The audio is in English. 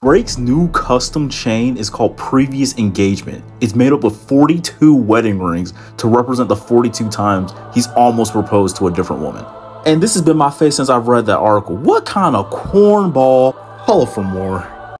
Drake's new custom chain is called Previous Engagement. It's made up of 42 wedding rings to represent the 42 times he's almost proposed to a different woman. And this has been my face since I've read that article. What kind of cornball? Hello, from War.